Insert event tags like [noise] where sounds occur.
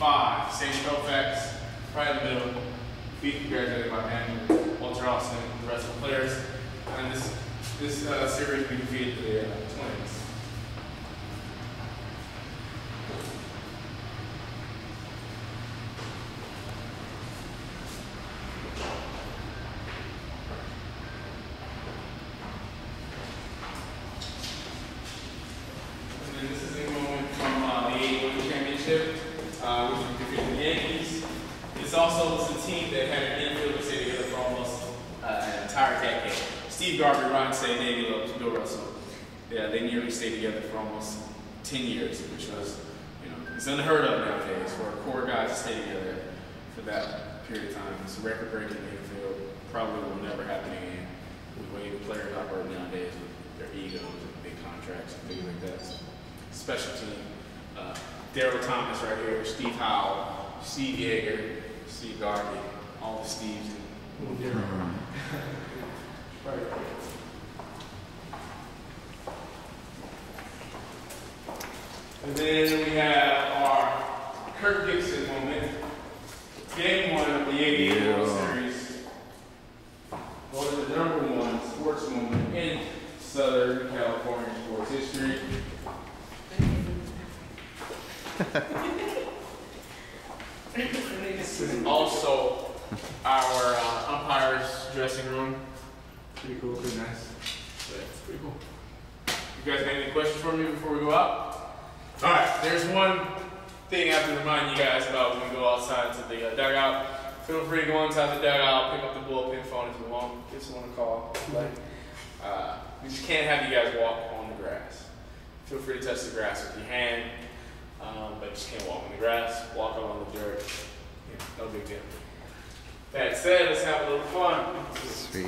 five, Sandy Koufax, right in the middle. Beat congratulated by Ben, Walter Alston, the rest of the players. And this this uh, series we defeated the uh, Twins. And then this is moment from uh, the 88 World Championship, uh, which we defeated the Yankees. This also was a team that had an infield stay together for almost uh, an entire decade. Steve Garvey, Ron Lopes, Bill Russell. Yeah, they nearly stayed together for almost 10 years, which was, you know, it's unheard of nowadays for a core guys to stay together for that period of time. It's a record-breaking infield. Probably will never happen again. The way the players operate nowadays with their egos and big contracts and things like that. So, special team. Uh, Derrel Thomas right here, Steve Howe, Steve Yeager, Steve Garvey, all the Steves and little Derrel. [laughs] Right. And then we have our Kirk Gibson moment. Game one of the 88 World Yeah. Series. What is the number one sports moment in Southern California sports history? This is also our uh, umpire's dressing room. Pretty cool, pretty nice. Yeah, it's pretty cool. You guys got any questions for me before we go out? All right, there's one thing I have to remind you guys about when we go outside to the uh, dugout. Feel free to go inside the dugout, pick up the bullpen phone if you want, give someone a call. Like, uh, we just can't have you guys walk on the grass. Feel free to touch the grass with your hand, um, but just can't walk on the grass, walk along the dirt. Yeah, no big deal. That said, let's have a little fun. Sweet.